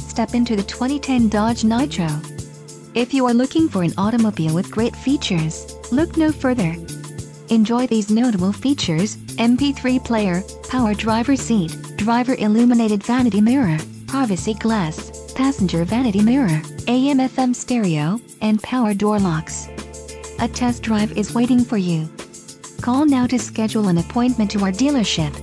step into the 2010 Dodge Nitro. If you are looking for an automobile with great features, look no further. Enjoy these notable features, MP3 player, power driver seat, driver illuminated vanity mirror, privacy glass, passenger vanity mirror, AM FM stereo, and power door locks. A test drive is waiting for you. Call now to schedule an appointment to our dealership.